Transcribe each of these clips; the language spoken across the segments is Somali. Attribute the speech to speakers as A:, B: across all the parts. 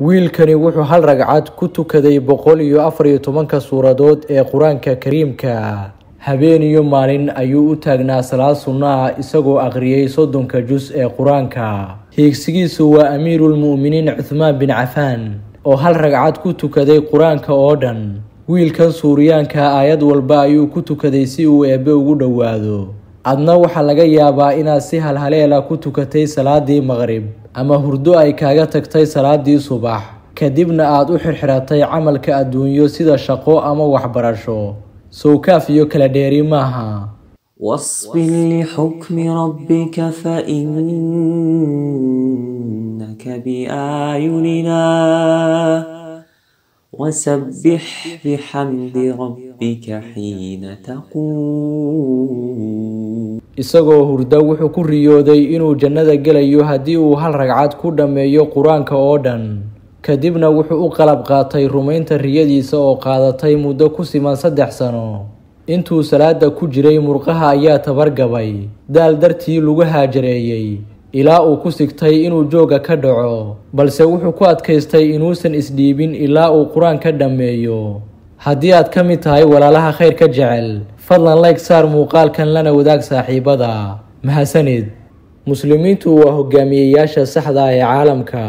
A: wiilkani wuxuu hal ragcad ku tukaday boqol iyo afar iyo tobanka suuradood ee qur'aanka kariimka. Habeen iyo maalin ayuu u taagnaa salaad sunno ah isagoo akhriyey soddonka jus ee qur'aanka. Hiigsigiisu waa amiiruulmu'miniin cuthmaan bin cafaan oo hal ragcad ku tukaday qur'aanka oo dhan. Wiilkan suuriyaanka aayad walba ayuu ku tukaday si uu eebbe ugu dhowaado. Adna waxaa laga yaabaa inaad si halhaleela ku tukatay salaadii maqrib ama hurdo ay kaaga tagtay salaadii subax kadibna aad u xirxiratay camalka adduunyo sida shaqo ama waxbarasho sowkaaf iyo kala dheeri maaha
B: واصبر لحكم ربك فإنك بآيننا وسبح بحمد ربك حين تقوم
A: isagoo hurda wuxuu ku riyooday inuu jannada gelayo haddii uu hal ragcad ku dhammeeyo qur'aanka oo dhan. Kadibna wuxuu u qalab qaatay rumaynta riyadiisa oo qaadatay muddo ku siman saddex sano. Intuu salaada ku jiray murqaha ayaa tabargabay daal dartii lagu haajareeyey ilaa uu ku sigtay inuu joogga ka dhaco. Balse wuxuu ku adkaystay inuusan isdhiibin ilaa uu qur'aan ka dhammeeyo. Haddii aad ka mid tahay walaalaha khayr ka jecel fadlan layg saar muuqaalkan lana wadaag saaxiibada. Mahadsanid muslimiintu waa hogaamiyeyaasha saxda ah ee caalamka.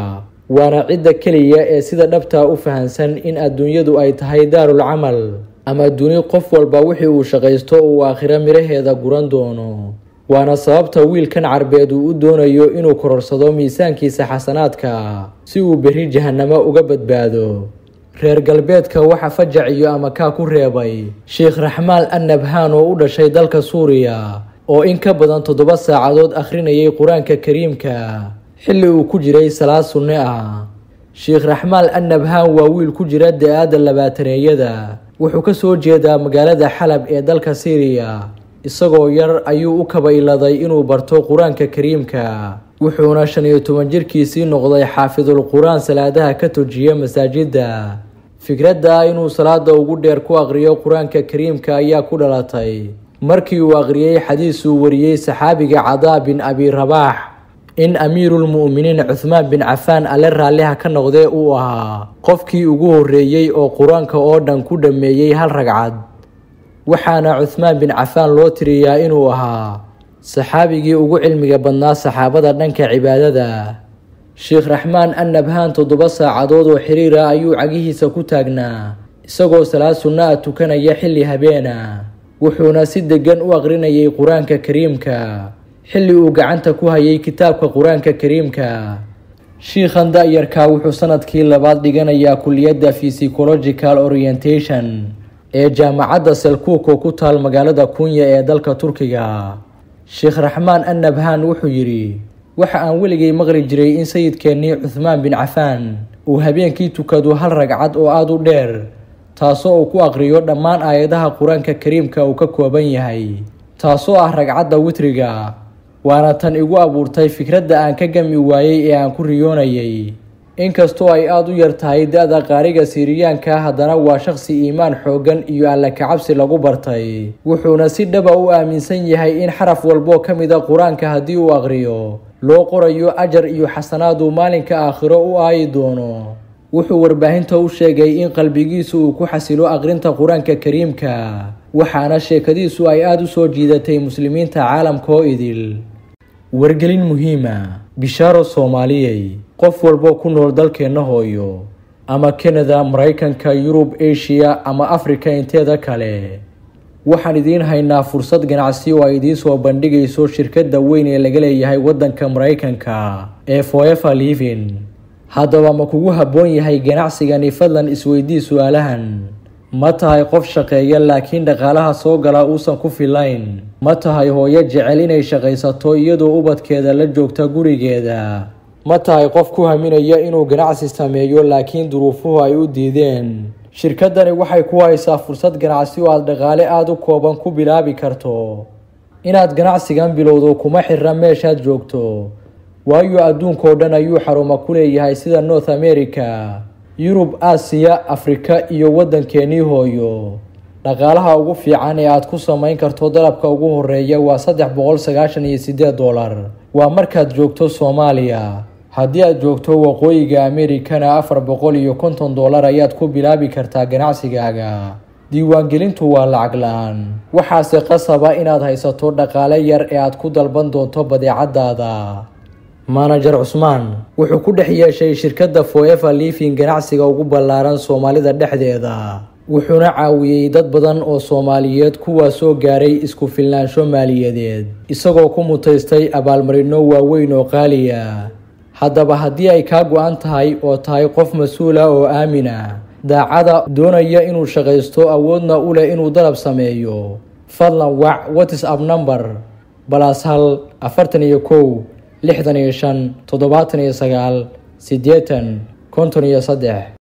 A: Waana cidda keliya ee sida dhabtaa u fahansan in adduunyadu ay tahay daarul camal ama duni qof walba wixii uu shaqaysto uu aakhiro midhaheeda guran doono. Waana sababta wiilkan carbeed uu u doonayo inuu kororsado miisaankiisa xasanaadka si uu berri jahanamo uga badbaado reer galbeedka waxaa fajac iyo amakaa ku reebay sheekh raxmaal annabhaan oo u dhashay dalka suuriya oo in ka badan toddoba saacadood akhrinayay qur'aanka kariimka. Xilli uu ku jiray salaad sunne ah. Sheekh raxmaal annabhaan waa wiil ku jira da'aadda labaataneeyada. Wuxuu ka soo jeedaa magaalada xalab ee dalka siiriya isagoo yar ayuu u kabayladay inuu barto qur'aanka kariimka wuxuuna shan iyo toban jirkiisii noqday xaafidul qur'aan salaadaha ka tojiya masaajidda. Fikradda inuu salaada ugu dheer ku aqriyo qur'aanka kariimka ayaa ku dhalatay. Markii uu aqriyey xadiis uu wariyey saxaabiga cadaa bin abi rabaax in amiiruulmu'miniin cuthmaan bin cafaan alle raalliha ka noqdee uu ahaa qofkii ugu horreeyey oo qur'aanka oo dhan ku dhammeeyey hal ragcad. Waxaana cuthmaan bin cafaan loo tiriyaa inuu ahaa saxaabigii ugu cilmiga badnaa saxaabada dhanka cibaadada. Sheekh raxmaan annabhaan toddoba saacadood oo xiriira ayuu cagihiisa ku taagnaa isagoo salaad sunna a tukanaya xilli habeena wuxuuna si deggan u aqrinayay qur'aanka kariimka xilli uu gacanta ku hayay kitaabka qur'aanka kariimka. Shiikhan da-yarka wuxuu sannadkii labaad dhiganayaa kuliyadda physichological orientation ee jaamacadda selkuuko ku taal magaalada kunya ee dalka turkiga sheekh raxmaan annabhaan wuxuu yidhi waxa aan weligay maqli jiray in sayidkeennii cuthmaan bin cafaan uu habeenkii tukado hal ragcad oo aada u dheer taasoo uu ku aqriyo dhammaan aayadaha qur'aanka kariimka uu ka kooban yahay. Taasoo ah ragcadda witriga waana tan igu abuurtay fikradda aan ka gami waayey ee aan ku riyoonayay inkastoo ay aada u yar tahay da-da qaariga siiriyaanka haddana waa shaqsi iimaan xooggan iyo alla kacabsi lagu bartay. Wuxuuna si dhaba u aaminsan yahay in xaraf walboo ka mida qur'aanka haddii uu aqriyo loo qorayo ajar iyo xasanaadu maalinka aakhiro u aayi doono. Wuxuu warbaahinta u sheegay in qalbigiisu uu ku xasilo aqrinta qur'aanka kariimka waxaana sheekadiisu ay aada u soo jiidatay muslimiinta caalamka oo idil. Wargelin muhiima bishaaro soomaaliyey qof walboo ku nool dalkeenna hooyo ama kanada maraykanka yurub eshiya ama afrika inteeda kale. Waxaan idiin haynaa fursad ganacsi oo ay idiin soo bandhigayso shirkadda weyn ee laga leeyahay waddanka maraykanka ee foever livin haddaba ma kugu habboon yahay ganacsigani fadlan isweydii su'aalahan. Ma tahay qof shaqeeya laakiin dhaqaalaha soo gala uusan ku filayn ma tahay hooyo jecel inay shaqaysato iyadoo ubadkeeda la joogta gurigeeda? Ma tahay qof ku haminaya inuu ganacsi sameeyo laakiin duruufuhu ay u diideen? Shirkaddani waxay ku haysaa fursad ganacsi oo aada dhaqaale aada u kooban ku bilaabi karto. Inaad ganacsigan bilowdo kuma xirra meeshaad joogto. Waayo adduunkao dhan ayuu xaruma ku leeyahay sida north america yurub aasiya afrika iyo waddankeenii hooyo dhaqaalaha ugu fiican ee aad ku samayn karto dalabka ugu horreeya waa saddex boqol sagaashan iyo sideed dollar. Waa markaad joogto soomaaliya. Haddii aad joogto waqooyiga amerikana afar boqol iyo konton dollar ayaad ku bilaabi kartaa ganacsigaaga. Diiwaangelintu waa lacag la'aan. Waxaase qasaba inaad haysato dhaqaale yar ee aad ku dalban doonto badeecadaada manajer cusmaan wuxuu ku dhex yeeshay shirkadda foever living ganacsiga ugu ballaaran soomaalida dhexdeeda wuxuuna caawiyey dad badan oo soomaaliyeed kuwaasoo gaaray isku filnaansho maaliyadeed. Isagoo ku mutaystay abaalmarino waaweyn oo qaaliya. Haddaba haddii ay kaa go-an tahay oo tahay qof mas'uula oo aamin ah daacada doonaya inuu shaqaysto awoodna u leh inuu dalab sameeyo. Fadlan wac whatsapp number? Balaas hal afartan iyo kow lixdan iyo shan toddobaatan iyo sagaal siddeetan konton iyo saddex